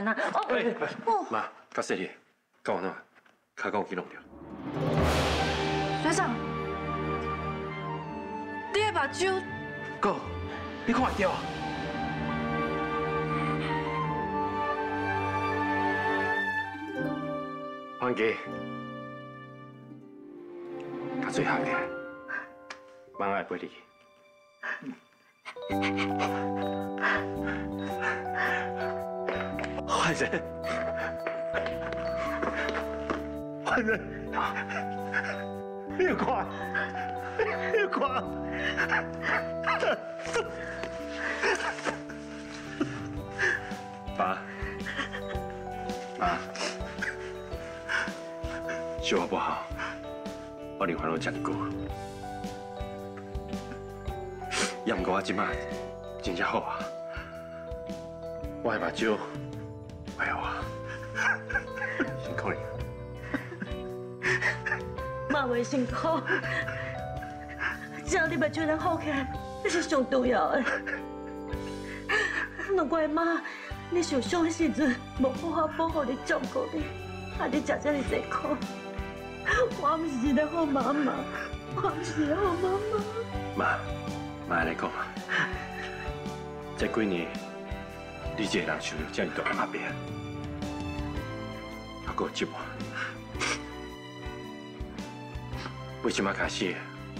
安那。哦，妈，较细哩，搞安怎？卡讲去弄掉。学长，你的目睭，哥，你看会着啊？黄记，较最下起来，妈爱陪你去。坏人，坏人，越快，越快！爸，妈，是我不好，我连烦恼这么久，也不过我今麦真正好啊，我的目睭，哎呦啊，辛苦你。妈袂辛苦，只要你目睭能好起来，那是上重要的。难怪妈，你受伤的时阵无好好保护你、照顾你，害你食这么辛苦，我唔是一个好妈妈，我唔是一个好妈妈。妈，妈安尼讲啊，这几年你一个人受了这么大的压力，还搁有寂寞，为什么开始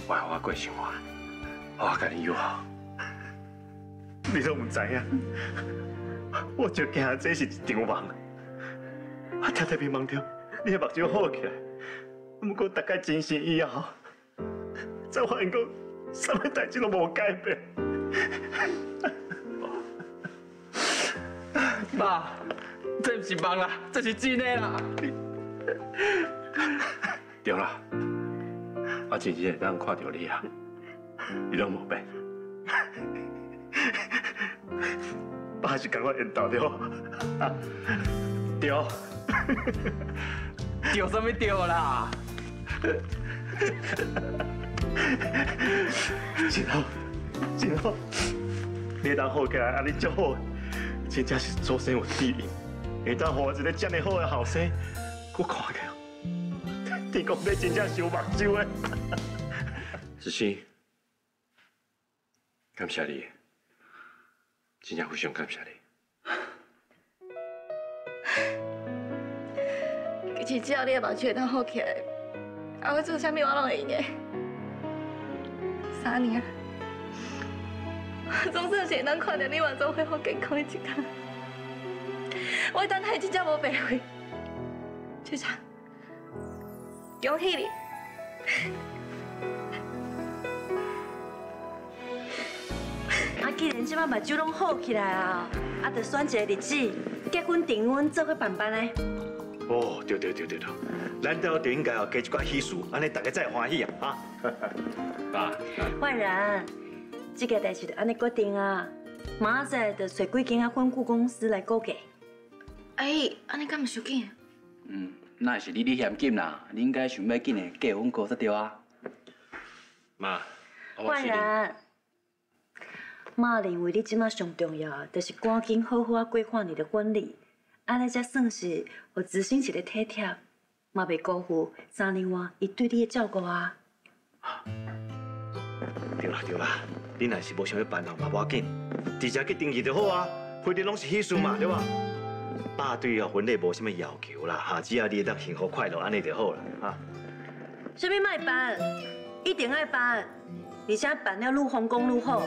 我要我过生活，我要跟你友好？你都唔知影，我就惊这是一场梦，我常常迷茫着，你的目睭好起来，不过大概真心以后，才发现讲。什么代志都无改变。爸，这不是梦啦，这是真的啦。对啦，我真正会当看到你啊，你拢无变。爸是感觉缘投对无？对，对什么对啦？真好，真好，你当好起来，安尼足好，真正是祖先有智慧，会当给我一个这么好的后生，我看起，天公伯真正是有目睭的。子欣，感谢你，真正非常感谢你。其实只要你的目睭会当好起来，啊，我做啥物我拢会用的。三年，总算是能看到你完全恢复健康的一天。我等待真正无白费，局长，恭喜你！啊，既然即摆目睭拢好起来啊，啊，就选一个日子结婚订婚做伙办办呢。哦，对对对对对，咱都就应该要加一寡喜事，安尼大家才会欢喜啊！哈，爸，焕然，这个代志就安尼决定啊，明仔就找几间啊婚顾公司来估价。哎，安尼敢唔收紧？嗯，那是你你嫌紧啦，你应该想要紧的结婚过才对啊。妈，焕然，妈认为你即马上重要，就是赶紧好好啊规划你的婚礼。安尼才算是有子欣一个体贴，嘛袂辜负三年外伊对你的照顾啊。对啦对啦，你若是无想要办嘛，无要紧，直接去登记就好啊。婚礼拢是喜事嘛，对吧？爸对啊婚礼无什么要求啦，哈，只要你会当幸福快乐，安尼就好啦，哈。什么卖办？一定爱办，而且办了愈丰功愈好。